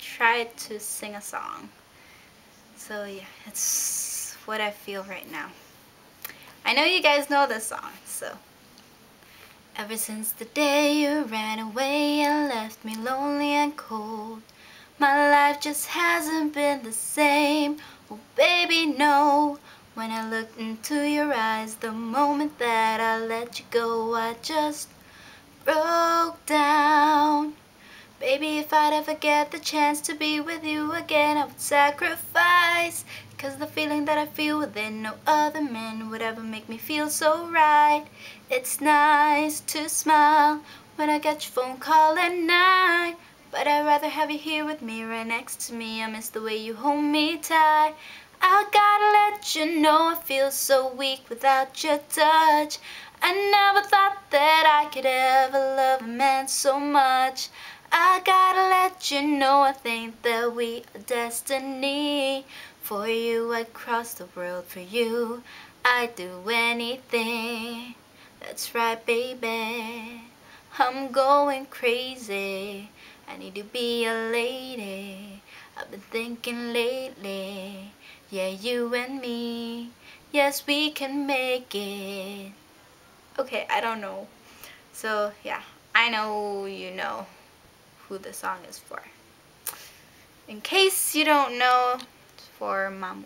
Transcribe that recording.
tried to sing a song. So yeah, it's what I feel right now. I know you guys know this song, so. Ever since the day you ran away and left me lonely and cold, my life just hasn't been the same. Oh baby, no. When I looked into your eyes, the moment that I let you go, I just broke down. Baby, if I'd ever get the chance to be with you again, I would sacrifice. Cause the feeling that I feel within no other man would ever make me feel so right. It's nice to smile when I get your phone call at night. But I'd rather have you here with me, right next to me. I miss the way you hold me tight. I gotta let you know I feel so weak without your touch. I never thought that I could ever love a man so much. I gotta let you know I think that we are destiny. For you I'd cross the world for you. I'd do anything. That's right, baby. I'm going crazy. I need to be a lady. I've been thinking lately. Yeah, you and me. Yes, we can make it. Okay, I don't know. So, yeah, I know you know who the song is for. In case you don't know, it's for Mamu.